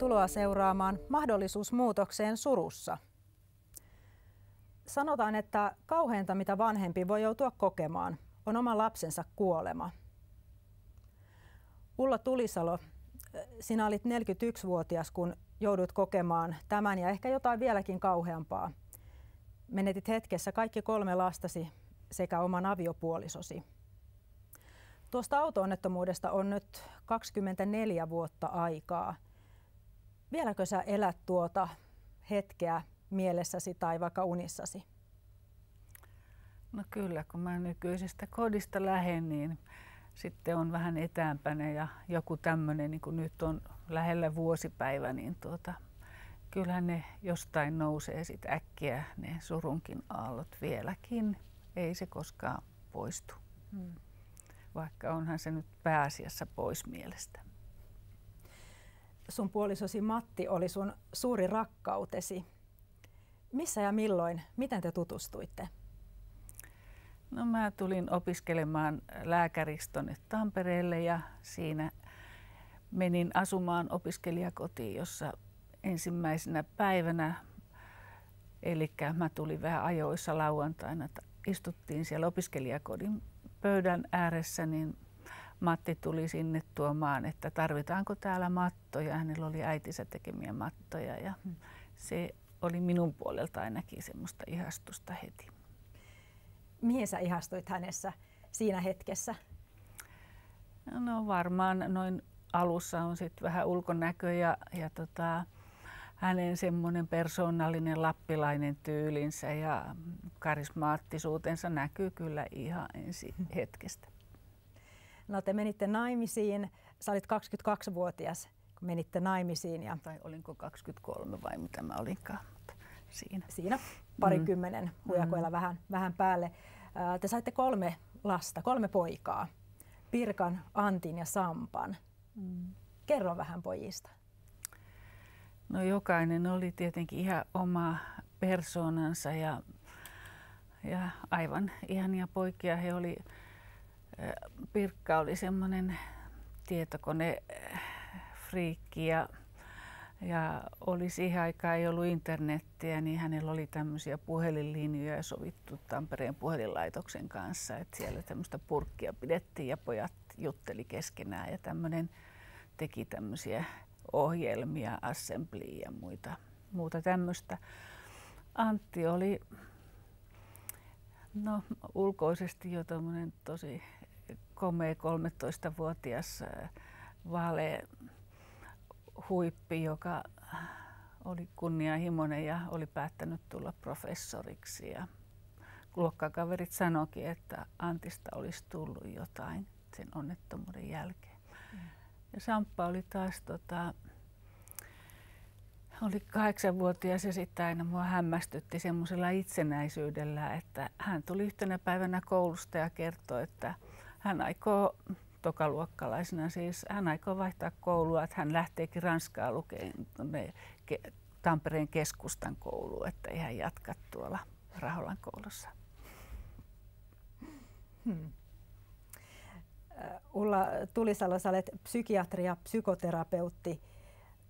Tervetuloa seuraamaan mahdollisuus muutokseen surussa. Sanotaan, että kauheinta mitä vanhempi voi joutua kokemaan on oma lapsensa kuolema. Ulla Tulisalo, sinä olit 41-vuotias, kun joudut kokemaan tämän ja ehkä jotain vieläkin kauheampaa. Menetit hetkessä kaikki kolme lastasi sekä oman aviopuolisosi. Tuosta auto-onnettomuudesta on nyt 24 vuotta aikaa. Vieläkö sä elät tuota hetkeä mielessäsi tai vaikka unissasi? No kyllä, kun mä nykyisestä kodista lähden, niin sitten on vähän etäämpänä ja joku tämmöinen, niin kuin nyt on lähellä vuosipäivä, niin tuota, kyllähän ne jostain nousee sitten äkkiä ne surunkin aallot vieläkin. Ei se koskaan poistu. Hmm vaikka onhan se nyt pääasiassa pois mielestä. Sun puolisosi Matti oli sun suuri rakkautesi. Missä ja milloin, miten te tutustuitte? No mä tulin opiskelemaan lääkäriksi tuonne Tampereelle ja siinä menin asumaan opiskelijakotiin, jossa ensimmäisenä päivänä, eli mä tulin vähän ajoissa lauantaina, istuttiin siellä opiskelijakodin pöydän ääressä, niin Matti tuli sinne tuomaan, että tarvitaanko täällä mattoja. Hänellä oli äitinsä tekemiä mattoja ja se oli minun puolelta ainakin semmoista ihastusta heti. Mihin sä ihastuit hänessä siinä hetkessä? No varmaan noin alussa on sitten vähän ulkonäkö ja, ja tota, hänen semmoinen persoonallinen lappilainen tyylinsä ja karismaattisuutensa näkyy kyllä ihan ensi hetkestä. No te menitte naimisiin, sä olit 22-vuotias, kun menitte naimisiin. Ja... Tai olinko 23 vai mitä mä olinkaan, mutta siinä. Siinä parikymmenen mm. hujakoilla mm. vähän, vähän päälle. Te saitte kolme lasta, kolme poikaa, Pirkan, Antin ja Sampan. Mm. Kerro vähän pojista. No jokainen oli tietenkin ihan oma persoonansa ja, ja aivan ihania poikia. He oli, Pirkka oli semmoinen tietokone friikki ja, ja oli siihen aikaan ei ollut internettiä, niin hänellä oli tämmöisiä puhelinlinjoja sovittu Tampereen puhelinlaitoksen kanssa, että siellä tämmöistä purkkia pidettiin ja pojat jutteli keskenään ja tämmöinen teki tämmöisiä ohjelmia, assembly ja muita, muuta tämmöistä. Antti oli no, ulkoisesti jo tosi komea 13-vuotias äh, vaalea huippi, joka oli kunnianhimoinen ja oli päättänyt tulla professoriksi. Ja luokkakaverit sanoikin, että Antista olisi tullut jotain sen onnettomuuden jälkeen. Mm. Ja Samppa oli taas tota, oli kahdeksanvuotias ja sitten aina mua hämmästytti semmoisella itsenäisyydellä, että hän tuli yhtenä päivänä koulusta ja kertoi, että hän aikoo tokaluokkalaisena siis, hän aikoo vaihtaa koulua, että hän lähteekin Ranskaa lukemaan Tampereen keskustan kouluun, että ei hän jatka tuolla Raholan koulussa. Hmm. Ulla Tulisalo, sä olet psykiatri ja psykoterapeutti.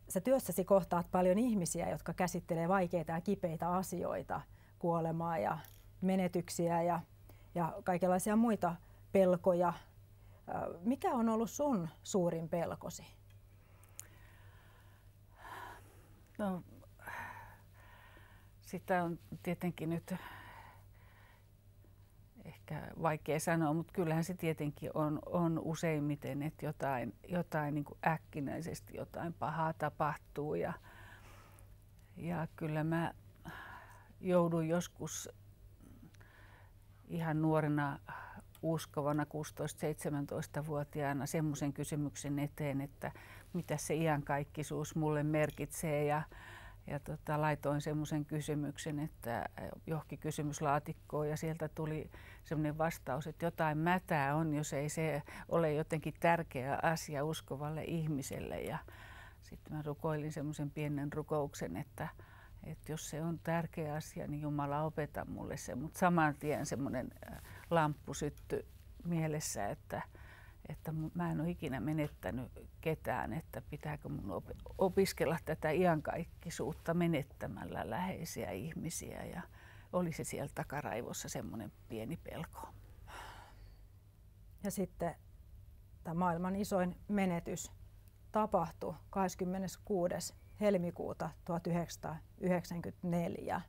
Sä työssäsi kohtaat paljon ihmisiä, jotka käsittelee vaikeita ja kipeitä asioita, kuolemaa ja menetyksiä ja, ja kaikenlaisia muita pelkoja. Mikä on ollut sun suurin pelkosi? No, sitä on tietenkin nyt ehkä vaikea sanoa, mutta kyllähän se tietenkin on, on useimmiten, että jotain, jotain niin äkkinäisesti jotain pahaa tapahtuu ja, ja kyllä mä joudun joskus ihan nuorena uskovana 16-17-vuotiaana semmoisen kysymyksen eteen, että mitä se iankaikkisuus mulle merkitsee ja, ja tota, laitoin semmoisen kysymyksen, että johonkin kysymyslaatikkoon ja sieltä tuli semmoinen vastaus, että jotain mätää on, jos ei se ole jotenkin tärkeä asia uskovalle ihmiselle. Ja sitten mä rukoilin semmoisen pienen rukouksen, että, että jos se on tärkeä asia, niin Jumala opeta mulle se. Mutta saman tien semmoinen lamppu syttyi mielessä, että, että mä en ole ikinä menettänyt ketään, että pitääkö mun opiskella tätä iankaikkisuutta menettämällä läheisiä ihmisiä ja oli se siellä takaraivossa semmoinen pieni pelko. Ja sitten tämä maailman isoin menetys tapahtui 26. helmikuuta 1994.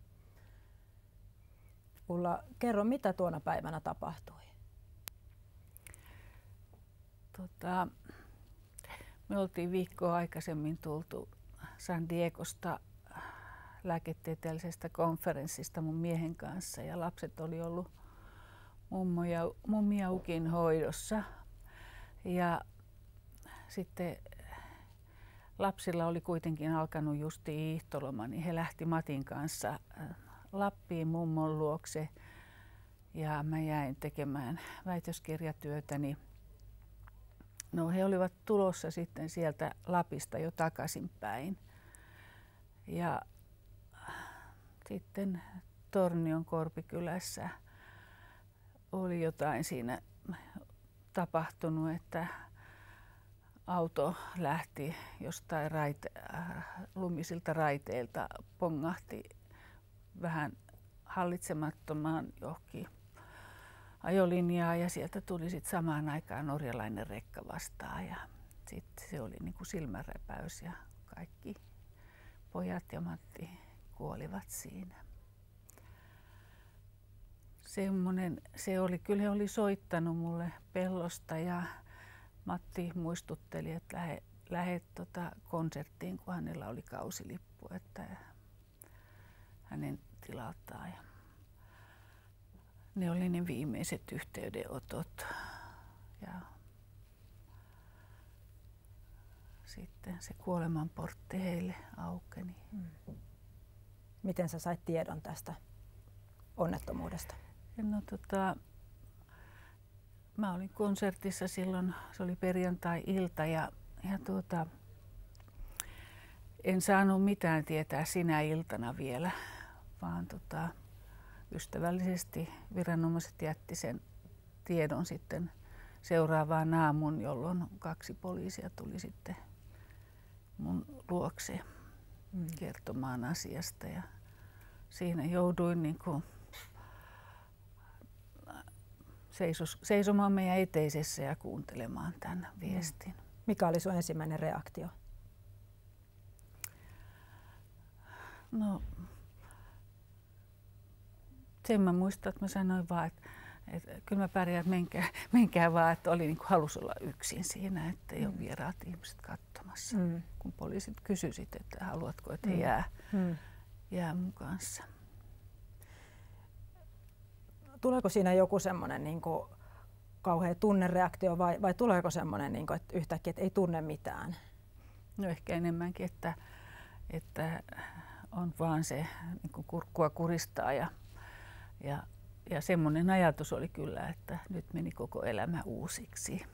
Ulla, kerro, mitä tuona päivänä tapahtui? Tota, me oltiin viikkoa aikaisemmin tultu San Diegosta lääketieteellisestä konferenssista mun miehen kanssa ja lapset oli ollut mummo ja, mummi ja ukin hoidossa. Ja sitten lapsilla oli kuitenkin alkanut justi iihtoloma, niin he lähti Matin kanssa äh, Lappiin mummon luokse ja mä jäin tekemään väitöskirjatyötäni. No he olivat tulossa sitten sieltä Lapista jo takaisinpäin. Ja sitten Tornion Korpikylässä oli jotain siinä tapahtunut, että auto lähti jostain raite, äh, lumisilta raiteilta, pongahti vähän hallitsemattomaan johonkin ajolinjaa ja sieltä tuli sitten samaan aikaan norjalainen rekka vastaan ja sitten se oli niin kuin silmänrepäys ja kaikki pojat ja Matti kuolivat siinä. Semmonen, se oli, kyllä he oli soittanut mulle pellosta ja Matti muistutteli, että lähde, lähde tota konserttiin, kun hänellä oli kausilippu, että hänen tilaltaan. Ja ne oli ne viimeiset yhteydenotot. Ja sitten se kuolemanportti heille aukeni. Mm. Miten sä sait tiedon tästä onnettomuudesta? No, tota, mä olin konsertissa silloin, se oli perjantai-ilta ja, ja tuota, en saanut mitään tietää sinä iltana vielä, vaan tota, ystävällisesti viranomaiset jätti sen tiedon sitten seuraavaan aamun, jolloin kaksi poliisia tuli sitten mun luokse mm. kertomaan asiasta. Ja siinä jouduin niin kuin seisos, seisomaan meidän eteisessä ja kuuntelemaan tämän mm. viestin. Mikä oli sun ensimmäinen reaktio? No, sen mä muistan, että mä sanoin vaan, että, että kyllä mä pärjään, menkää, menkää vaan, että oli niin kuin halus olla yksin siinä, että ei mm. ole vieraat ihmiset katsomassa. Mm. Kun poliisit kysyivät, että haluatko, että he mm. jää, mm. jää mun kanssa tuleeko siinä joku semmoinen niin kuin kauhea tunnereaktio vai, vai tuleeko semmoinen, niin kuin, että yhtäkkiä että ei tunne mitään? No ehkä enemmänkin, että, että on vaan se niin kuin kurkkua kuristaa ja, ja, ja semmoinen ajatus oli kyllä, että nyt meni koko elämä uusiksi.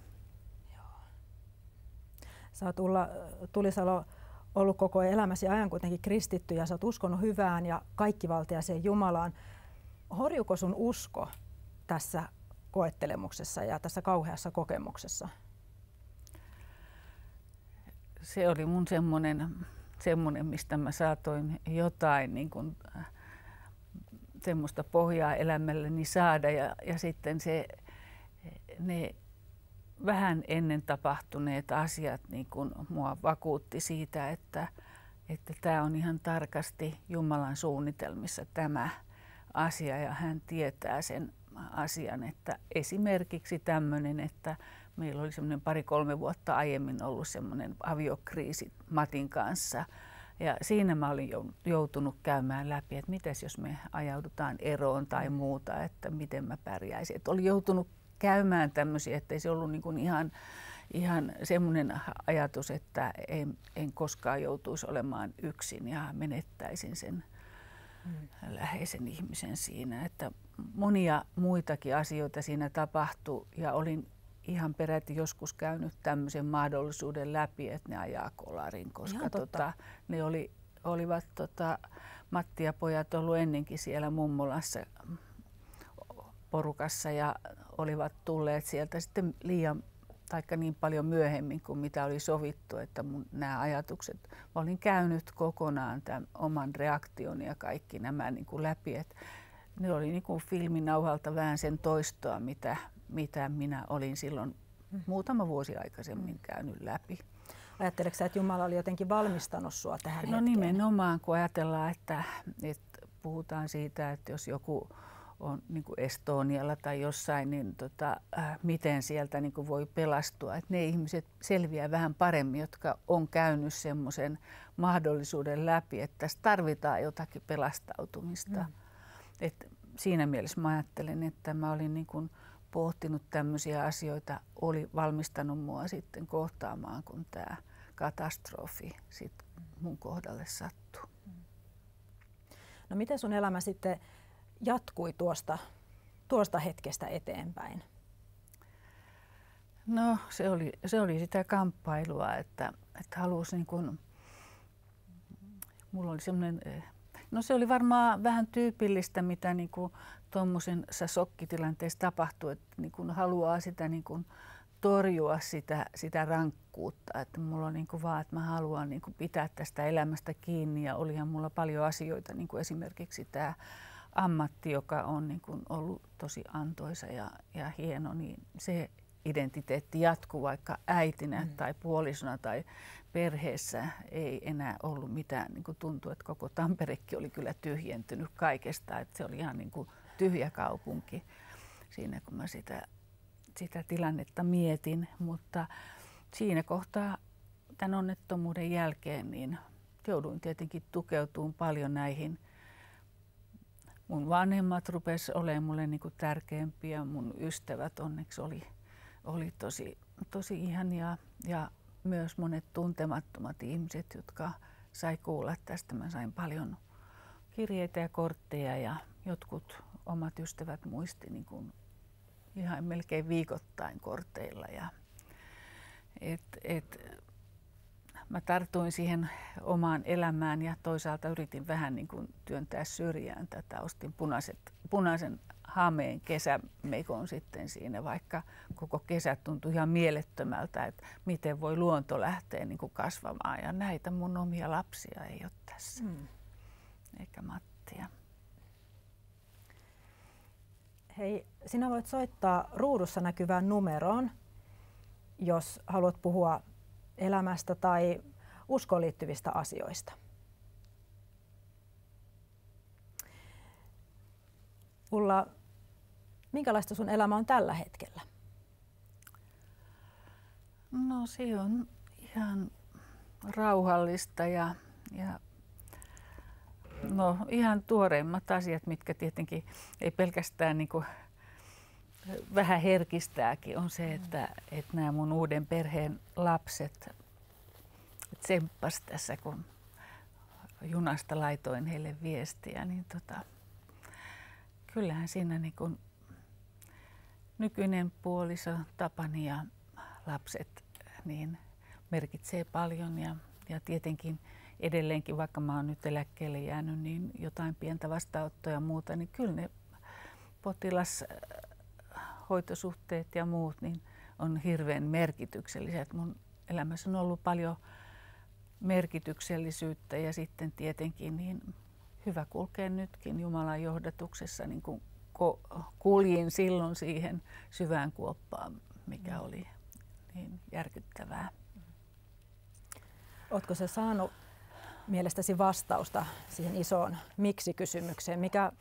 Joo. Sä oot Ulla Tulisalo ollut koko elämäsi ajan kuitenkin kristitty ja sä oot uskonut hyvään ja kaikkivaltiaseen Jumalaan horjuko sun usko tässä koettelemuksessa ja tässä kauheassa kokemuksessa? Se oli mun semmoinen, semmoinen mistä mä saatoin jotain niin kuin, äh, semmoista pohjaa elämälleni saada ja, ja sitten se, ne vähän ennen tapahtuneet asiat niin kuin mua vakuutti siitä, että, että tämä on ihan tarkasti Jumalan suunnitelmissa tämä asia ja hän tietää sen asian, että esimerkiksi tämmöinen, että meillä oli semmoinen pari-kolme vuotta aiemmin ollut semmoinen aviokriisi Matin kanssa. Ja siinä mä olin joutunut käymään läpi, että mitäs jos me ajaudutaan eroon tai muuta, että miten mä pärjäisin. Että oli joutunut käymään tämmöisiä, että ei se ollut niin kuin ihan, ihan semmoinen ajatus, että en, en koskaan joutuisi olemaan yksin ja menettäisin sen mm. läheisen ihmisen siinä. Että monia muitakin asioita siinä tapahtui ja olin ihan peräti joskus käynyt tämmöisen mahdollisuuden läpi, että ne ajaa kolarin, koska tota, ne oli, olivat tota, Matti ja pojat ollut ennenkin siellä mummolassa porukassa ja olivat tulleet sieltä sitten liian taikka niin paljon myöhemmin kuin mitä oli sovittu, että mun nämä ajatukset, mä olin käynyt kokonaan tämän oman reaktion ja kaikki nämä niin kuin läpi, että ne oli niin kuin filminauhalta vähän sen toistoa, mitä, mitä minä olin silloin mm. muutama vuosi aikaisemmin käynyt läpi. Ajatteleksä, että Jumala oli jotenkin valmistanut sinua tähän No hetkeen? nimenomaan, kun ajatellaan, että, että puhutaan siitä, että jos joku on niin kuin Estonialla tai jossain, niin tota, äh, miten sieltä niin kuin voi pelastua. Että ne ihmiset selviää vähän paremmin, jotka on käynyt semmoisen mahdollisuuden läpi, että tässä tarvitaan jotakin pelastautumista. Mm. Et siinä mielessä mä ajattelen, että mä olin niin kuin pohtinut tämmöisiä asioita, oli valmistanut mua sitten kohtaamaan, kun tämä katastrofi sit mun kohdalle sattuu. No miten sun elämä sitten jatkui tuosta, tuosta hetkestä eteenpäin? No se oli, se oli sitä kamppailua, että, että halusi niin kuin, mulla oli semmoinen, eh, no se oli varmaan vähän tyypillistä, mitä niin kuin tuommoisessa sokkitilanteessa tapahtuu, että niin kuin haluaa sitä niin kuin torjua sitä, sitä rankkuutta, että mulla on niin kuin vaan, että mä haluan niin kuin pitää tästä elämästä kiinni ja olihan mulla paljon asioita, niin kuin esimerkiksi tämä ammatti, joka on niin kuin ollut tosi antoisa ja, ja hieno, niin se identiteetti jatkuu vaikka äitinä mm. tai puolisona tai perheessä ei enää ollut mitään. Niin kuin tuntui, että koko Tamperekki oli kyllä tyhjentynyt kaikesta, että se oli ihan niin kuin tyhjä kaupunki siinä, kun mä sitä, sitä tilannetta mietin. Mutta siinä kohtaa tämän onnettomuuden jälkeen niin jouduin tietenkin tukeutumaan paljon näihin mun vanhemmat rupes olemaan mulle niin kuin tärkeämpiä, mun ystävät onneksi oli, oli tosi, tosi ihania ja myös monet tuntemattomat ihmiset, jotka sai kuulla tästä. Mä sain paljon kirjeitä ja kortteja ja jotkut omat ystävät muisti niin kuin ihan melkein viikoittain korteilla. Ja et, et, mä tartuin siihen omaan elämään ja toisaalta yritin vähän niin kuin työntää syrjään tätä. Ostin punaiset, punaisen hameen kesämekon sitten siinä, vaikka koko kesä tuntui ihan mielettömältä, että miten voi luonto lähteä niin kuin kasvamaan. Ja näitä mun omia lapsia ei ole tässä, hmm. eikä Mattia. Hei, sinä voit soittaa ruudussa näkyvään numeroon, jos haluat puhua elämästä tai uskoon liittyvistä asioista. Ulla, minkälaista sun elämä on tällä hetkellä? No se on ihan rauhallista ja, ja no, ihan tuoreimmat asiat, mitkä tietenkin ei pelkästään niin kuin vähän herkistääkin, on se, että, että nämä mun uuden perheen lapset tsemppas tässä, kun junasta laitoin heille viestiä, niin tota, kyllähän siinä niin kuin nykyinen puoliso Tapani ja lapset niin merkitsee paljon ja, ja tietenkin edelleenkin, vaikka mä oon nyt eläkkeelle jäänyt, niin jotain pientä vastaanottoa ja muuta, niin kyllä ne potilashoitosuhteet ja muut niin on hirveän merkitykselliset. Mun elämässä on ollut paljon merkityksellisyyttä ja sitten tietenkin niin hyvä kulkea nytkin Jumalan johdatuksessa, niin kuin kuljin silloin siihen syvään kuoppaan, mikä mm. oli niin järkyttävää. Oletko se saanut mielestäsi vastausta siihen isoon miksi-kysymykseen, mikä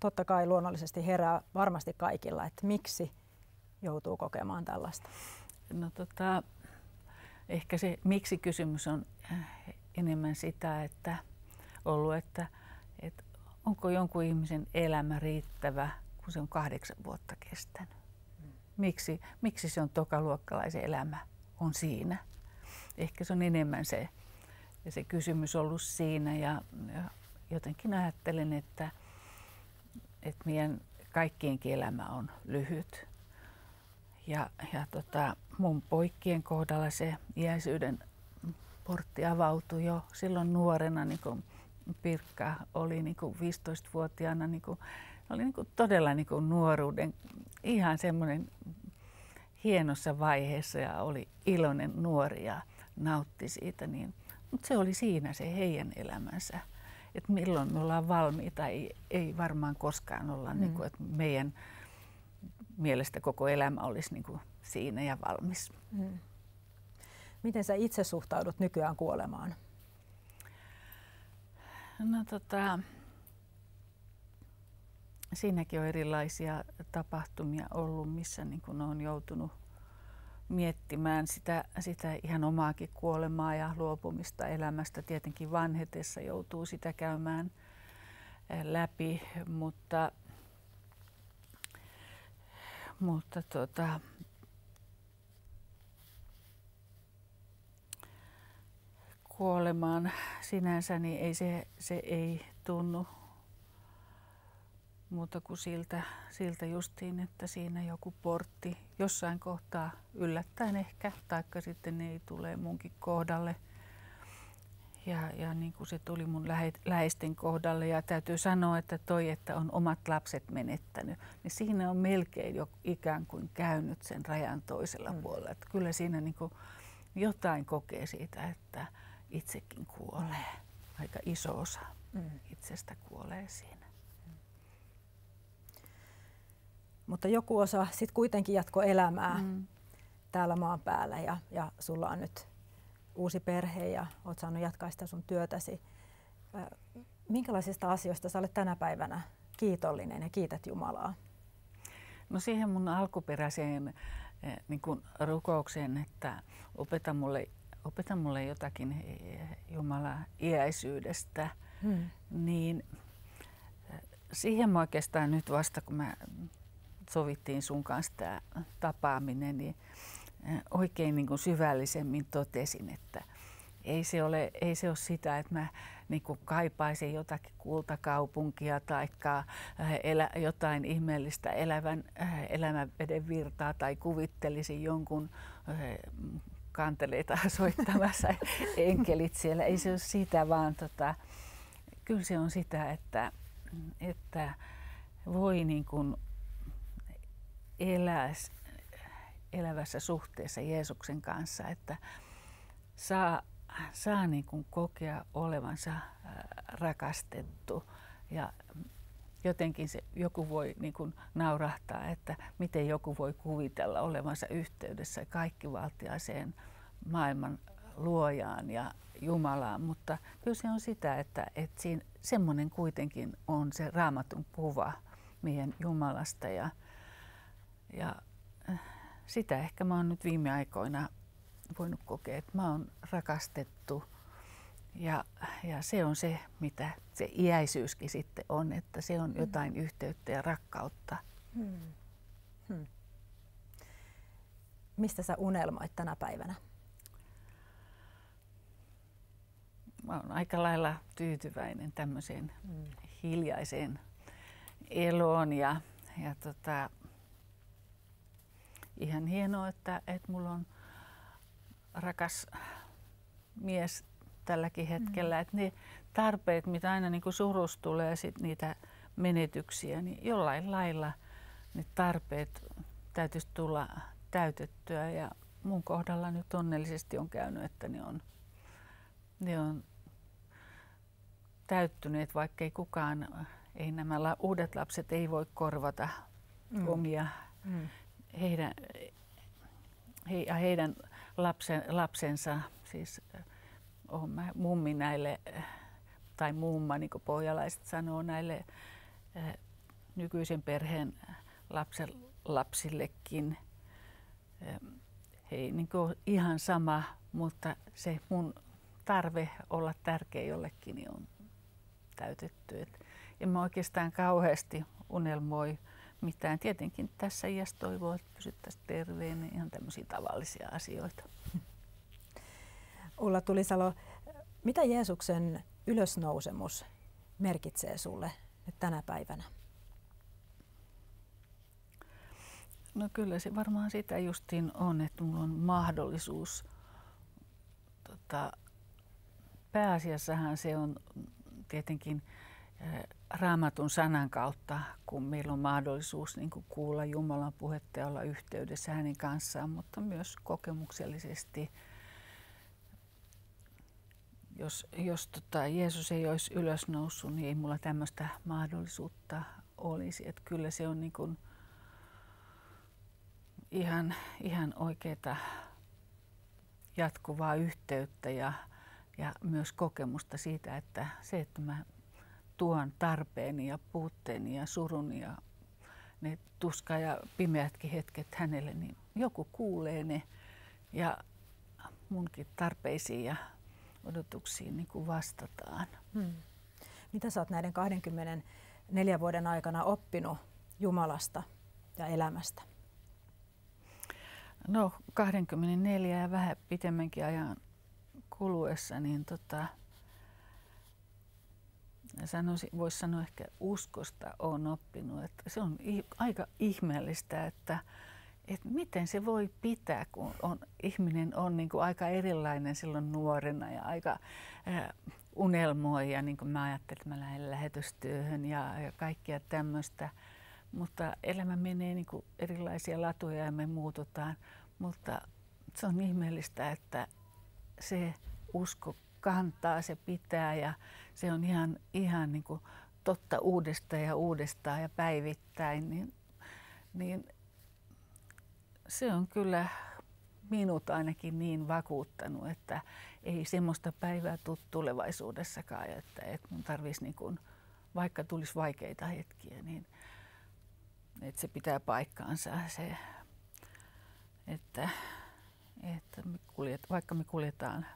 totta kai luonnollisesti herää varmasti kaikilla, että miksi joutuu kokemaan tällaista? No tota, ehkä se miksi-kysymys on äh, enemmän sitä, että ollut, että, että onko jonkun ihmisen elämä riittävä, kun se on kahdeksan vuotta kestänyt. Miksi, miksi se on tokaluokkalaisen elämä on siinä? Ehkä se on enemmän se, se kysymys ollut siinä ja, ja jotenkin ajattelen, että, että meidän kaikkienkin elämä on lyhyt. Ja, ja tota, mun poikien kohdalla se iäisyyden portti avautui jo silloin nuorena, niin kuin Pirkka oli niin kuin 15-vuotiaana, niin kuin, oli niin kuin todella niin kuin nuoruuden ihan semmoinen hienossa vaiheessa ja oli iloinen nuori ja nautti siitä, niin, mutta se oli siinä se heidän elämänsä. Että milloin me ollaan valmiita, ei, ei varmaan koskaan olla, mm. niin kuin, että meidän mielestä koko elämä olisi niin kuin siinä ja valmis. Mm. Miten sä itse suhtaudut nykyään kuolemaan? No tota, siinäkin on erilaisia tapahtumia ollut, missä niin kun on joutunut miettimään sitä, sitä ihan omaakin kuolemaa ja luopumista elämästä. Tietenkin vanhetessa joutuu sitä käymään eh, läpi, mutta, mutta tota, kuolemaan sinänsä, niin ei se, se ei tunnu muuta kuin siltä, siltä justiin, että siinä joku portti jossain kohtaa yllättäen ehkä, taikka sitten ne ei tule munkin kohdalle. Ja, ja niin kuin se tuli mun lähe, läheisten kohdalle ja täytyy sanoa, että toi, että on omat lapset menettänyt, niin siinä on melkein jo ikään kuin käynyt sen rajan toisella mm. puolella. Että kyllä siinä niin kuin jotain kokee siitä, että itsekin kuolee. Aika iso osa mm. itsestä kuolee siinä. Mutta joku osa sitten kuitenkin jatko elämää mm. täällä maan päällä ja, ja sulla on nyt uusi perhe ja oot saanut jatkaa sitä sun työtäsi. Minkälaisista asioista sä olet tänä päivänä kiitollinen ja kiität Jumalaa? No siihen mun alkuperäiseen niin kuin rukoukseen, että opeta mulle opeta mulle jotakin eh, Jumala iäisyydestä, hmm. niin siihen mä oikeastaan nyt vasta, kun mä sovittiin sun kanssa tämä tapaaminen, niin oikein niin kuin syvällisemmin totesin, että ei se ole, ei se ole sitä, että mä niin kuin kaipaisin jotakin kultakaupunkia tai jotain ihmeellistä elävän, elämänveden virtaa tai kuvittelisin jonkun kanteleita soittamassa enkelit siellä. Ei se ole sitä, vaan tota, kyllä se on sitä, että, että voi niin kuin elää elävässä suhteessa Jeesuksen kanssa, että saa, saa niin kuin kokea olevansa rakastettu. Ja jotenkin se, joku voi niin kuin naurahtaa, että miten joku voi kuvitella olevansa yhteydessä kaikkivaltiaiseen maailman luojaan ja Jumalaan, mutta kyllä se on sitä, että, että siinä semmoinen kuitenkin on se raamatun kuva meidän Jumalasta. Ja, ja äh, sitä ehkä mä oon nyt viime aikoina voinut kokea, että mä oon rakastettu – ja, ja se on se, mitä se iäisyyskin sitten on, että se on mm. jotain mm. yhteyttä ja rakkautta. Hmm. Hmm. Mistä sä unelmoit tänä päivänä? Mä oon aika lailla tyytyväinen tämmöiseen hmm. hiljaiseen eloon ja, ja tota, ihan hienoa, että, että mulla on rakas mies tälläkin hetkellä. Mm. Että ne tarpeet, mitä aina niin surussa tulee, sit niitä menetyksiä, niin jollain lailla ne tarpeet täytyisi tulla täytettyä. Ja mun kohdalla nyt onnellisesti on käynyt, että ne on, ne on täyttyneet, vaikka ei kukaan, ei nämä uudet lapset ei voi korvata mm. omia mm. Heidän, he, ja heidän lapsen, lapsensa, siis olen mä mummi näille, tai mumma, niin kuin pohjalaiset sanoo, näille nykyisen perheen lapsen, lapsillekin. Äh, he ei niin kuin ihan sama, mutta se mun tarve olla tärkeä jollekin niin on täytetty. Et en mä oikeastaan kauheasti unelmoi mitään. Tietenkin tässä iässä toivoo, että pysyttäisiin terveen, ihan tämmöisiä tavallisia asioita. Ulla Tulisalo, mitä Jeesuksen ylösnousemus merkitsee sulle nyt tänä päivänä? No kyllä se varmaan sitä justiin on, että mulla on mahdollisuus, tota, pääasiassahan se on tietenkin raamatun sanan kautta, kun meillä on mahdollisuus niin kuin kuulla Jumalan puhetta ja olla yhteydessä hänen kanssaan, mutta myös kokemuksellisesti. Jos, jos tota Jeesus ei olisi ylösnoussut, niin ei mulla tämmöistä mahdollisuutta olisi. Että kyllä se on niin kuin ihan, ihan oikeaa jatkuvaa yhteyttä ja, ja myös kokemusta siitä, että se, että mä tuon tarpeeni ja puutteeni ja suruni ja ne tuska ja pimeätkin hetket hänelle, niin joku kuulee ne ja munkin tarpeisiin ja odotuksiin niin kuin vastataan. Hmm. Mitä sä oot näiden 24 vuoden aikana oppinut Jumalasta ja elämästä? No 24 ja vähän pitemmänkin ajan kuluessa, niin tota, sanoisin, voisi sanoa ehkä uskosta on oppinut, että se on aika ihmeellistä, että, että miten se voi pitää, kun on, ihminen on niin kuin aika erilainen silloin nuorena ja aika äh, unelmoi ja niin kuin mä ajattelin, että mä lähden lähetystyöhön ja, ja kaikkia tämmöistä. Mutta elämä menee niin kuin erilaisia latuja ja me muututaan. Mutta se on ihmeellistä, että se usko kantaa, se pitää ja se on ihan, ihan niin kuin totta uudestaan ja uudestaan ja päivittäin, niin, niin se on kyllä minut ainakin niin vakuuttanut, että ei semmoista päivää tule tulevaisuudessakaan, että, että mun tarvitsisi niin vaikka tulisi vaikeita hetkiä, niin että se pitää paikkaansa se, että, että me kuljet, vaikka me kuljetaan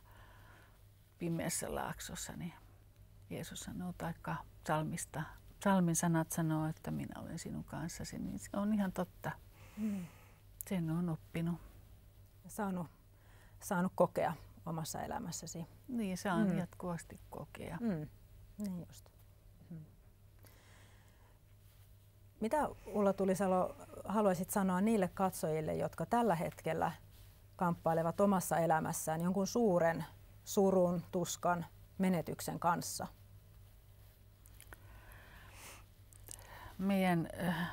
pimeässä laaksossa, niin Jeesus sanoo, taikka salmista, salmin sanat sanoo, että minä olen sinun kanssasi, niin se on ihan totta. Mm. Sen on oppinut. Saanut, saanut kokea omassa elämässäsi. Niin, saan mm. jatkuvasti kokea. Mm. Niin just. Mm. Mitä Ulla Tulisalo haluaisit sanoa niille katsojille, jotka tällä hetkellä kamppailevat omassa elämässään jonkun suuren surun, tuskan, menetyksen kanssa? Meidän äh,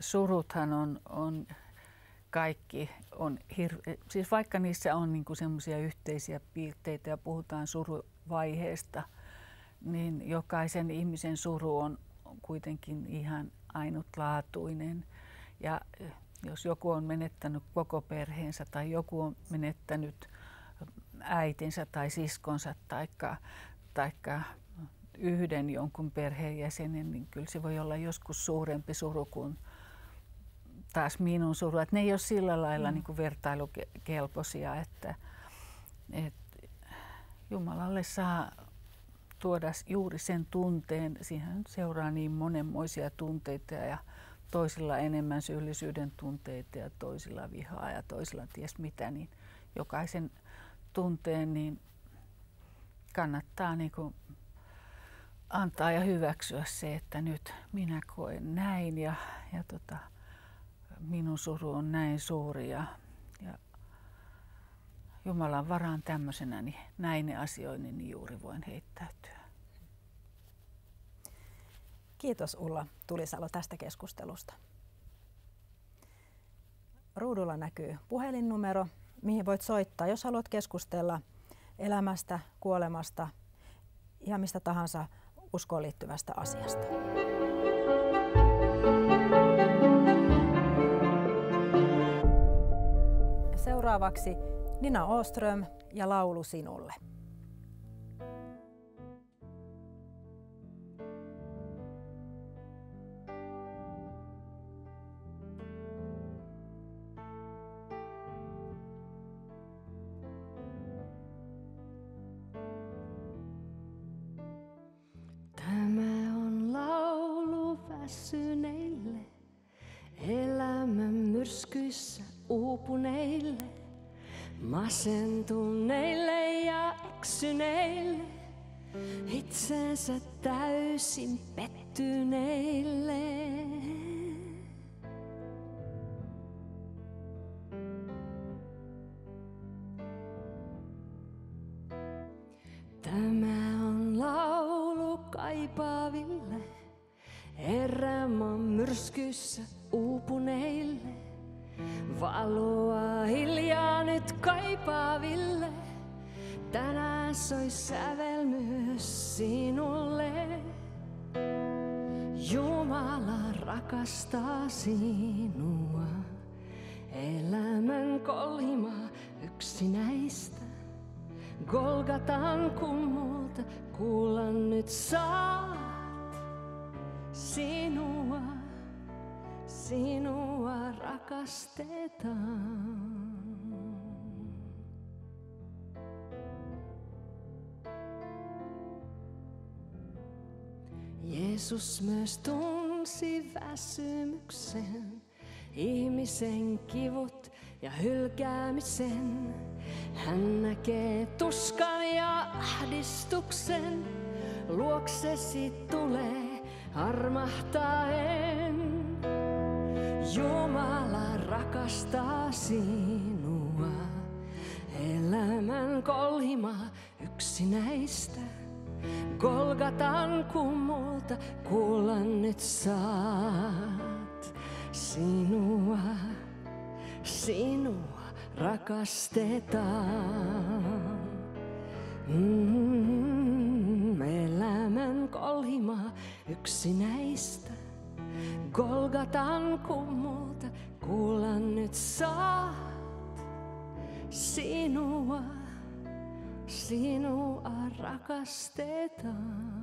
suruthan on, on kaikki, on hirve, siis vaikka niissä on niinku semmoisia yhteisiä piirteitä ja puhutaan suruvaiheesta, niin jokaisen ihmisen suru on kuitenkin ihan ainutlaatuinen. Ja äh, jos joku on menettänyt koko perheensä tai joku on menettänyt äitinsä tai siskonsa taikka, taikka yhden jonkun perheenjäsenen, niin kyllä se voi olla joskus suurempi suru kuin taas minun suru. Että ne ei ole sillä lailla mm. niin kuin vertailukelpoisia, että, että Jumalalle saa tuoda juuri sen tunteen. Siihen seuraa niin monenmoisia tunteita ja toisilla enemmän syyllisyyden tunteita ja toisilla vihaa ja toisilla ties mitä, niin jokaisen tunteen, niin kannattaa niin kuin antaa ja hyväksyä se, että nyt minä koen näin ja, ja tota, minun suru on näin suuri ja, ja Jumalan varaan tämmöisenä, niin näin asioihin niin juuri voin heittäytyä. Kiitos Ulla Tulisalo tästä keskustelusta. Ruudulla näkyy puhelinnumero mihin voit soittaa, jos haluat keskustella elämästä, kuolemasta, ihan mistä tahansa uskoon liittyvästä asiasta. Seuraavaksi Nina Oström ja laulu sinulle. Kaipaville, erämaan myrskyssä uupuneille. Valoa hiljaa nyt kaipaaville, tänään soi sävel myös sinulle. Jumala rakastaa sinua, elämän kolima yksinäistä. Golgatan kummulta kuulla nyt saat sinua, sinua rakastetaan. Jeesus myös tunsi väsymyksen, ihmisen kivut ja hylkäämisen. Hän näkee tuskan ja ahdistuksen, luoksesi tulee armahtaen. Jumala rakastaa sinua, elämän kolhima yksinäistä. Golgatan kummulta kuulla nyt saat sinua, sinua rakastetaan. Mm, elämän kolhima yksinäistä. Golgatan kummulta kuulla nyt saat sinua, sinua rakastetaan.